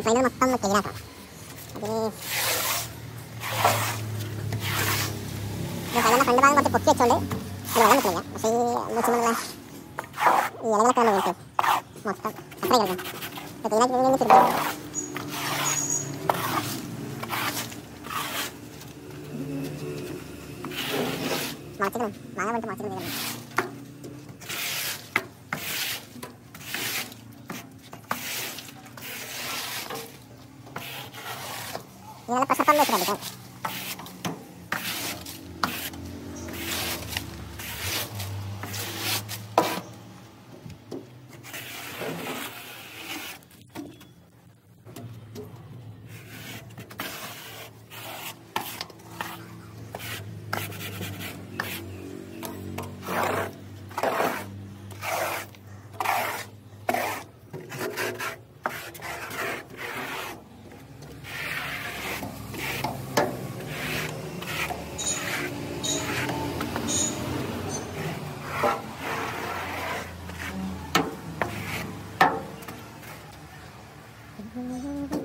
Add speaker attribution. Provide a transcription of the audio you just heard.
Speaker 1: ഈ ഫൈനൽ മൊത്തം ആക്കണം. അതിന് ഫൈനലിന്റെ ഫ്രണ്ട് ഭാഗം കുറച്ച് പൊക്കി വെച്ചോണ്ട് അത് വെള്ളം കിട്ടില്ല പക്ഷേ ഈ വെച്ചുകൊണ്ടുള്ള ഈ ഇലകളൊക്കെ ഒന്ന് വീഴ്ത്തും മൊത്തം അത്ര കിടക്കും ക്ലീനാക്കി ക്ലീൻ തിരിച്ചു മാങ്ങ പോയിട്ട് no la pasa tan. Mm-hmm.